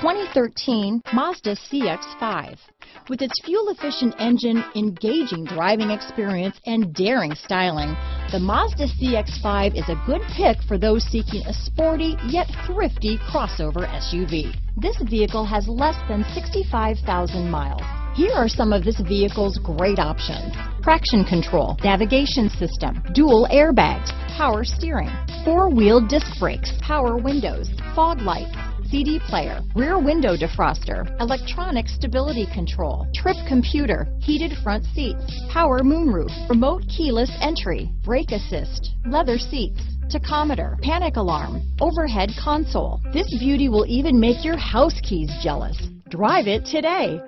2013 Mazda CX-5. With its fuel-efficient engine, engaging driving experience, and daring styling, the Mazda CX-5 is a good pick for those seeking a sporty yet thrifty crossover SUV. This vehicle has less than 65,000 miles. Here are some of this vehicle's great options. Traction control, navigation system, dual airbags, power steering, four-wheel disc brakes, power windows, fog lights, CD player, rear window defroster, electronic stability control, trip computer, heated front seats, power moonroof, remote keyless entry, brake assist, leather seats, tachometer, panic alarm, overhead console. This beauty will even make your house keys jealous. Drive it today.